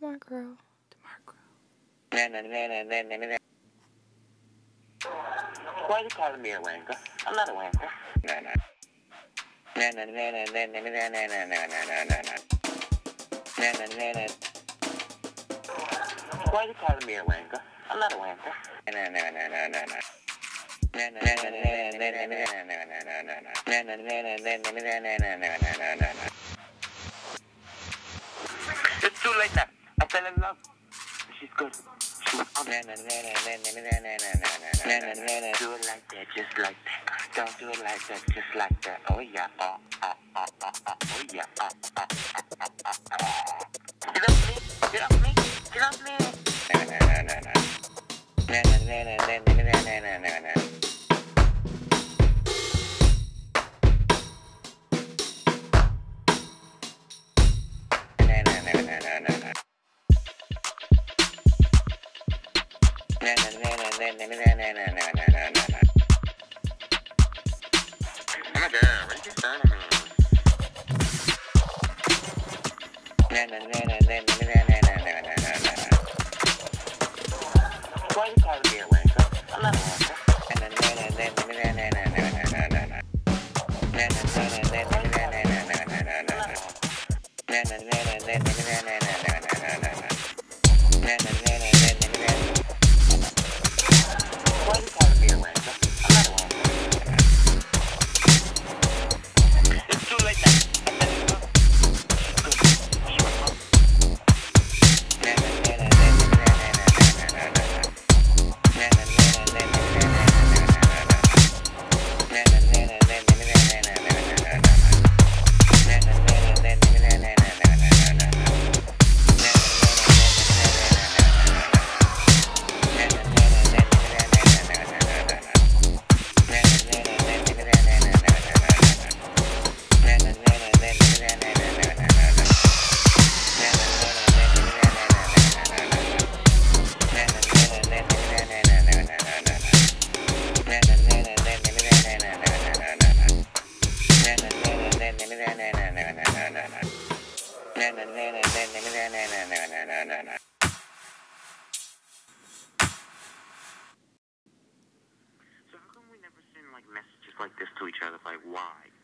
Demarcrow. Demarcrow. Why are you calling me a wanker? I'm not a wanker. No, no. No, no, no, no, no, no, no, no, no, no, no, no, no. No, no, no, no. Why are you calling me a wanker? I'm not a wanker. No, no, no. It's too late now. I fell in love. She's good. Do it like that, just like that. Don't do it like that, just like that. Oh yeah, oh, oh, oh, oh, oh, yeah, oh, oh, oh, oh, oh, oh. Get off me, get off me, get off me. No, no, no, no, no. No, no, no, no, no, no, no, no, no, no, na na na So how come we never send like messages like this to each other? Like why?